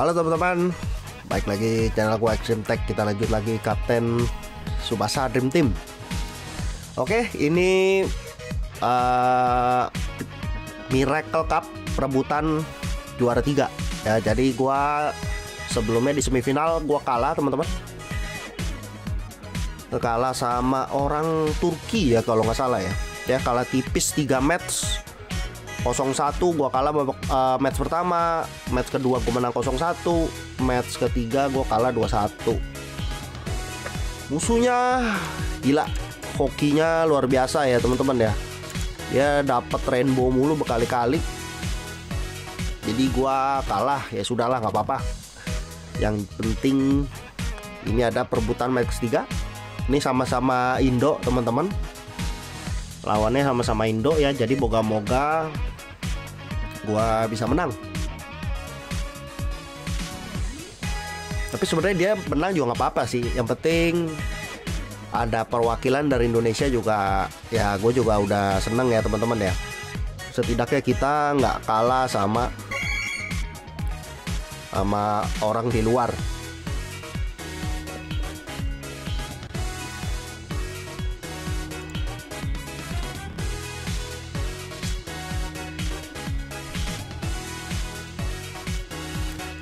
Halo teman-teman, baik lagi channel gue Extreme Tech. Kita lanjut lagi Kapten Subasa Dream Team. Oke, ini uh, Miracle Cup perebutan juara tiga. Ya, jadi gue sebelumnya di semifinal gue kalah teman-teman. Kalah sama orang Turki ya kalau nggak salah ya. Ya kalah tipis 3 match 01 gua kalah babak uh, match pertama, match kedua gua menang 01, match ketiga gua kalah 21. Musuhnya gila, hokinya luar biasa ya teman-teman ya. Dia dapat rainbow mulu berkali-kali. Jadi gua kalah ya sudahlah nggak apa-apa. Yang penting ini ada perebutan match 3. Ini sama-sama Indo teman-teman lawannya sama-sama Indo ya jadi moga-moga gua bisa menang. Tapi sebenarnya dia menang juga nggak apa-apa sih. Yang penting ada perwakilan dari Indonesia juga ya gue juga udah seneng ya teman-teman ya. Setidaknya kita nggak kalah sama sama orang di luar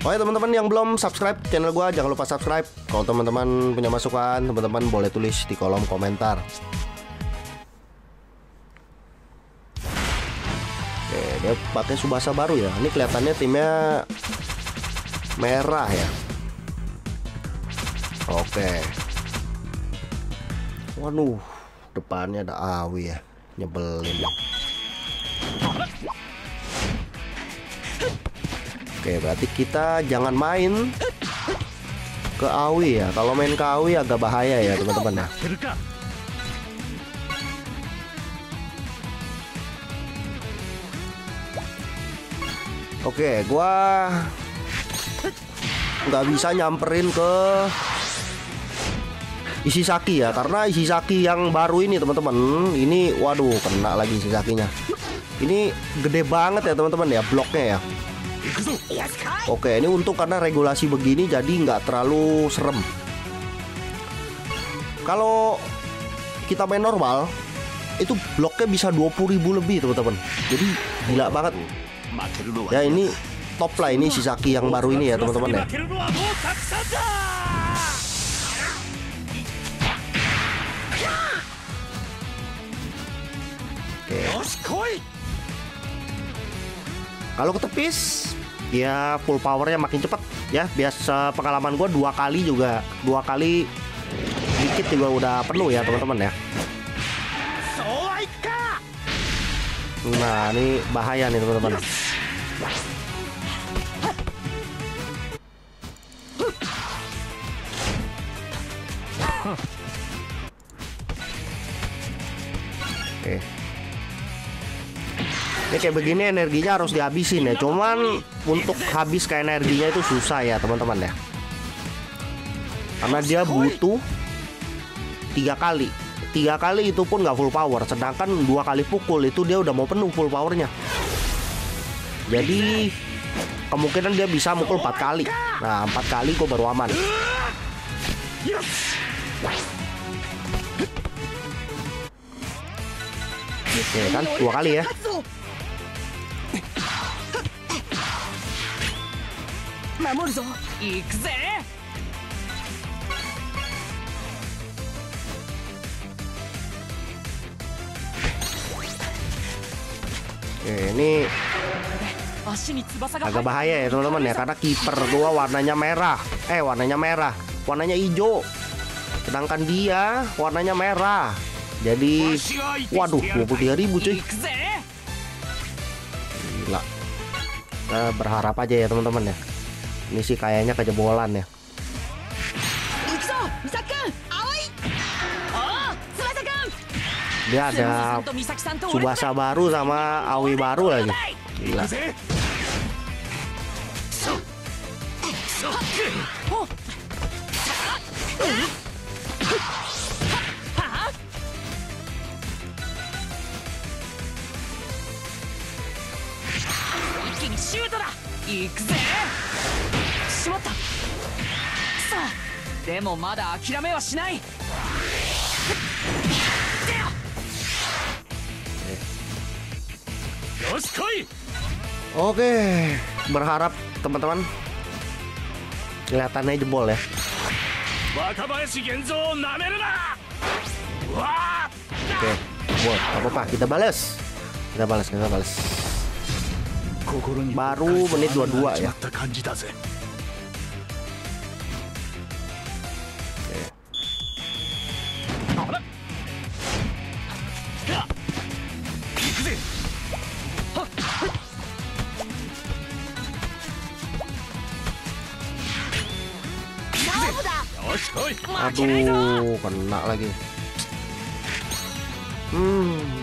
Oke teman-teman yang belum subscribe channel gue jangan lupa subscribe. Kalau teman-teman punya masukan, teman-teman boleh tulis di kolom komentar. Oke, dia pakai Subasa baru ya. Ini kelihatannya timnya merah ya. Oke. Waduh, depannya ada Awi ya. Nyebelin. Oke, berarti kita jangan main ke Awi ya. Kalau main ke Awi agak bahaya ya, teman-teman ya. Oke, gua nggak bisa nyamperin ke Isisaki ya, karena Isisaki yang baru ini teman-teman, ini waduh kena lagi Isisakinya. Ini gede banget ya teman-teman ya bloknya ya. Oke, ini untung karena regulasi begini jadi nggak terlalu serem. Kalau kita main normal, itu bloknya bisa 20.000 lebih teman-teman. Jadi gila banget. Ya ini top lah ini Shisaki yang baru ini ya teman-teman ya. Oke. Kalau ketepis dia full powernya makin cepet. Ya biasa pengalaman gue dua kali juga. Dua kali dikit juga udah penuh ya teman-teman ya. Nah ini bahaya nih teman-teman Ini kayak begini energinya harus dihabisin ya. Cuman untuk habis kayak energinya itu susah ya teman-teman ya. Karena dia butuh tiga kali. Tiga kali itu pun nggak full power. Sedangkan dua kali pukul itu dia udah mau penuh full powernya. Jadi kemungkinan dia bisa mukul empat kali. Nah empat kali kok baru aman. Oke kan dua kali ya. Oke, ini agak bahaya ya teman-teman ya karena kiper gua warnanya merah. Eh, warnanya merah, warnanya hijau. Sedangkan dia warnanya merah. Jadi waduh, 23.000 cuy. Gila. Kita berharap aja ya teman-teman ya. Ini sih kayaknya kejebolan ya. Dia ada Subasa baru sama Awi baru lagi. Gila. でもまだ諦めはしない Oke, berharap teman-teman kelihatannya jebol ya. 若林源三をなめるなうわ Oke, jebol. Gak apa-apa, kita balas. Kita balas, kita balas. baru menit 22 ya. Aduh, kena lagi. Hmm.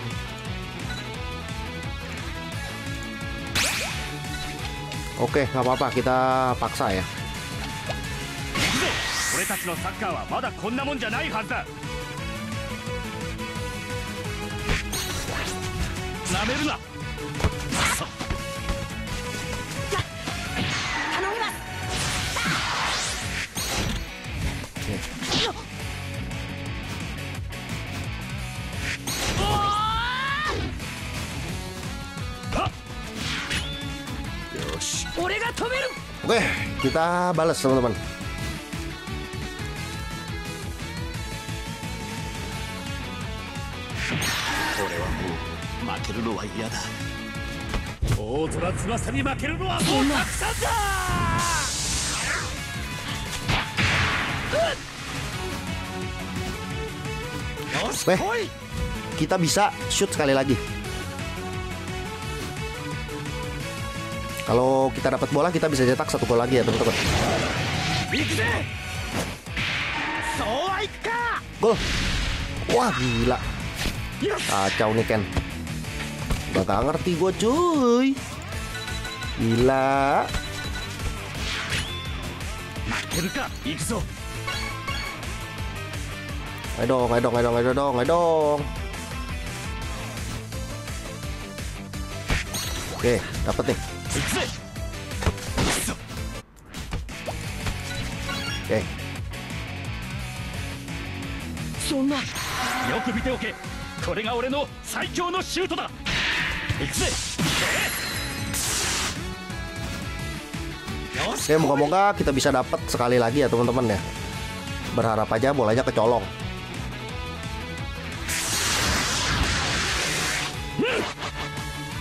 Oke, nggak apa-apa, kita paksa ya. 俺 Oke, kita balas teman-teman. Weh, kita bisa shoot sekali lagi. Kalau kita dapat bola kita bisa cetak satu gol lagi ya teman-teman. Gol. Wah gila. Kacau nih Ken. Gak ngerti gue cuy. Gila. Ayo dong, ayo dong, ayo dong, ayo dong, ayo dong. Oke, dapat nih. 行くぜ Oke. そんなよく見ておけこれが俺の最強のシュートだ行くぜよし Oke, moga-moga kita bisa dapat sekali lagi ya teman-teman ya. Berharap aja bolanya kecolong.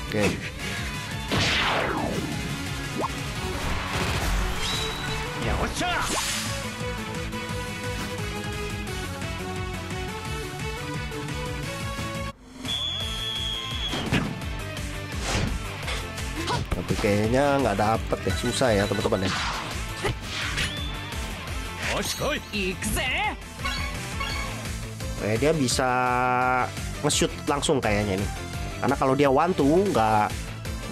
Oke, よっしゃ tapi kayaknya nggak dapet ya, susah ya teman-teman ya. よし来い行くぜ Kayak dia bisa nge-shoot langsung kayaknya nih. Karena kalau dia one two nggak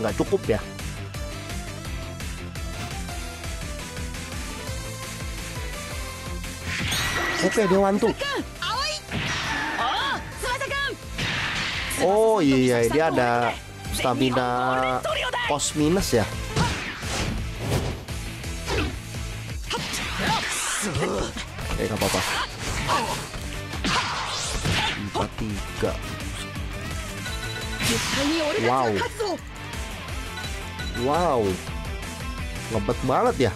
nggak cukup ya. oke dia tuh oh, oh iya dia ada stamina pos minus ya. Eh nggak apa-apa. Empat tiga. Wow. Wow. Ngebet banget ya.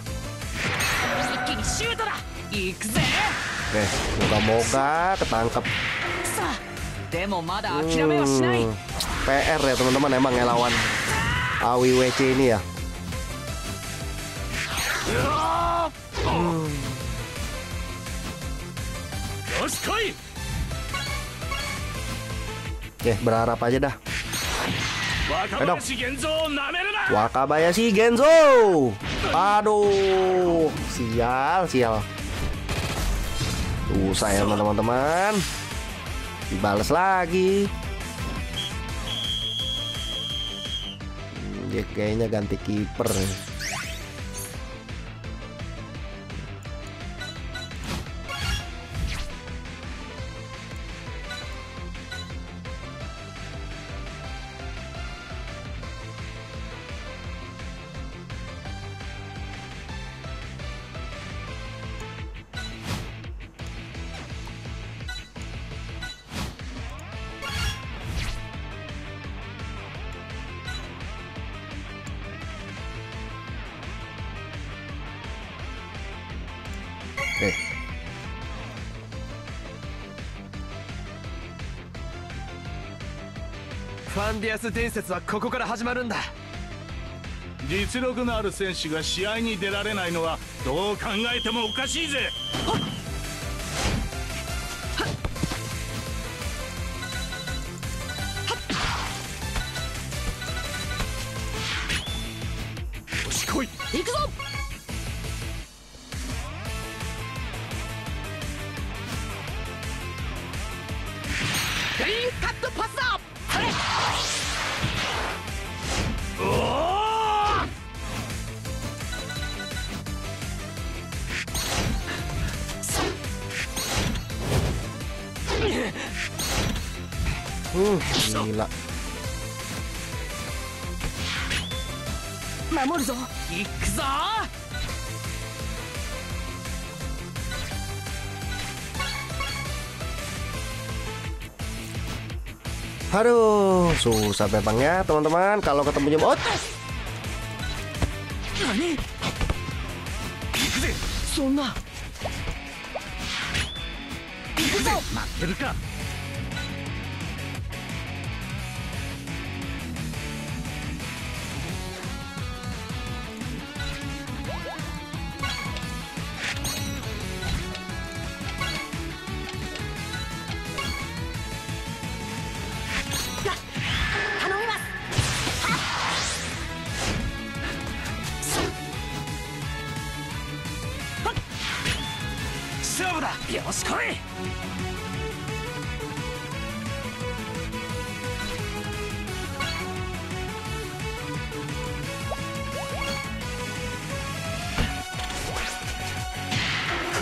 Oke, moga-moga ketangkep. Hmm, PR ya teman-teman emang ya lawan AWC ini ya. Hmm. Oke, berharap aja dah. Edok. Wakabayashi Genzo. Aduh, sial, sial. Tuh saya teman-teman. Dibales lagi. Hmm, Dia kayaknya ganti kiper. ファンディアス伝説はここから始まるんだ。実力のある選手が試合に出られないのはどう考えてもおかしいぜ。よし来い行くぞ Uh, gila. Aduh, susah memang ya teman-teman kalau ketemu nyemot. Sona. Ikut. Matter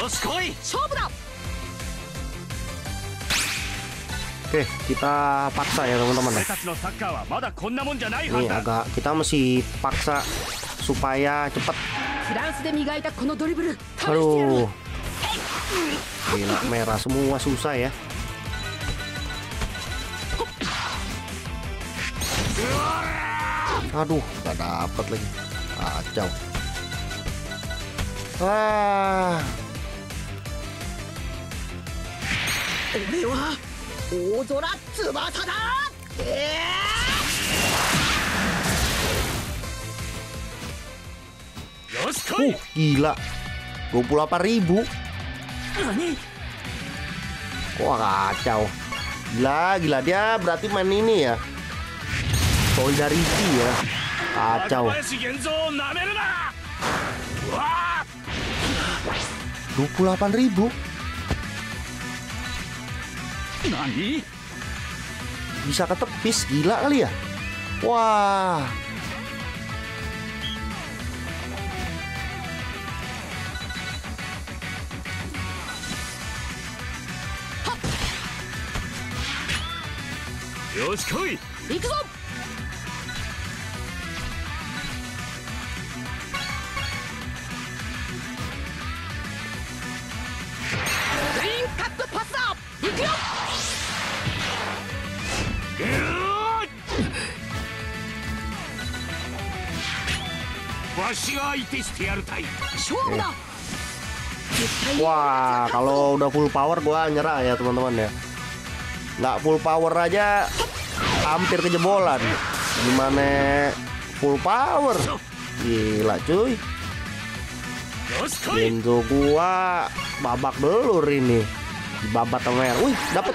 よし来い勝負だ Oke, kita paksa ya teman-teman ya. 俺たちのサッカーはまだこんなもんじゃないは Ini ずだ agak kita mesti paksa supaya cepet. フランスで磨いたこのドリブル試してやる Aduh. Gila merah semua susah ya. aduh nggak dapat lagi. Kacau. Ah. Eh? Uh, gila. 28 ribu. Wah kacau. Gila gila. Dia berarti main ini ya? Solidarity ya. Kacau. Dua puluh delapan ribu. Nani? Bisa ketepis gila kali ya? Wah. Yoshi. Ikut. わしが相手してやるたい勝負だ絶対に Wah, kalau udah full power gua nyerah ya teman-teman ya. Nggak full power aja hampir kejebolan. Gimana full power? Gila cuy. よし来い Genzo gua babak belur ini. Babat sama Mer. Wih, dapet.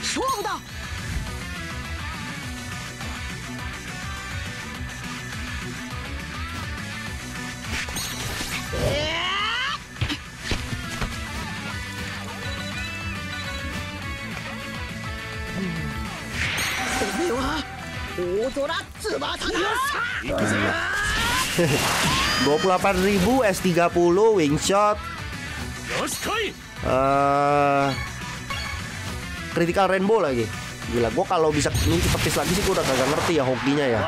勝負だ。よっしゃ28.000 S30 wingshot uh, critical rainbow lagi. Gila gue kalau bisa nunggu petis lagi sih gue udah kagak ngerti ya hokinya ya.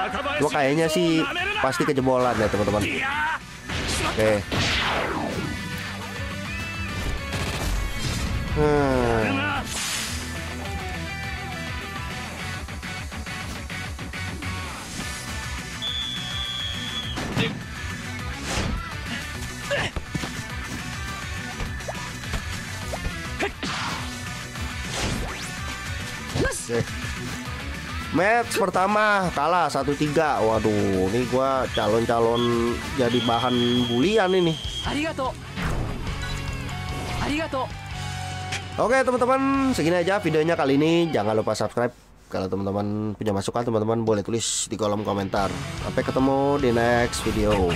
Gue kayaknya sih pasti kejebolan ya teman-teman. Oke. Okay. hmm. Match pertama kalah 1-3. Waduh, ini gua calon-calon jadi bahan bulian ini. Oke, teman-teman, segini aja videonya kali ini. Jangan lupa subscribe kalau teman-teman punya masukan teman-teman boleh tulis di kolom komentar. Sampai ketemu di next video